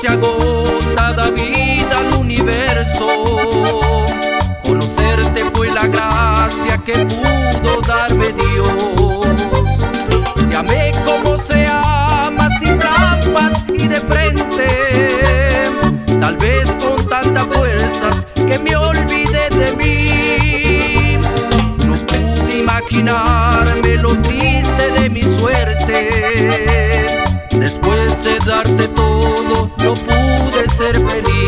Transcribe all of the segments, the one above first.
se agota, David, al universo. Conocerte fue la gracia que pudo darme Dios. Te amé como se ama, sin trampas y de frente. Tal vez con tantas fuerzas que me olvidé de mí. No pude imaginarme lo triste de mi suerte. De darte todo, no pude ser feliz.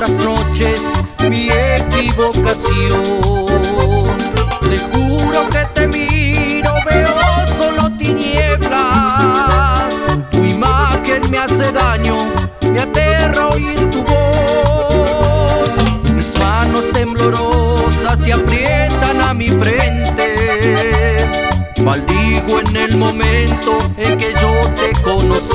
Noche tras noches mi equivocación. Te juro que te miro, veo solo tinieblas. Tu imagen me hace daño, me aterra oír tu voz. Mis manos temblorosas se aprietan a mi frente. Maldigo en el momento en que yo te conocí.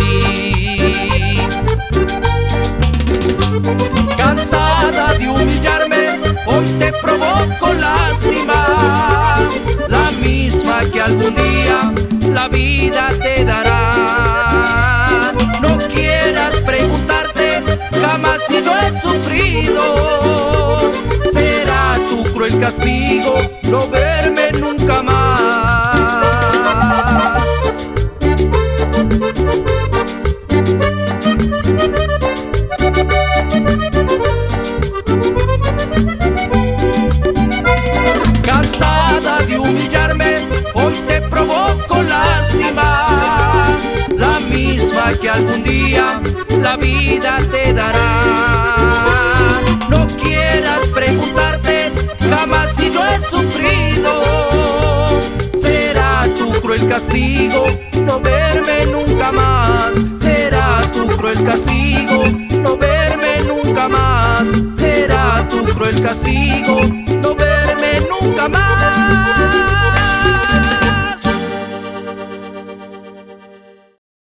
Algún día la vida te dará. No quieras preguntarte jamás si no he sufrido, será tu cruel castigo no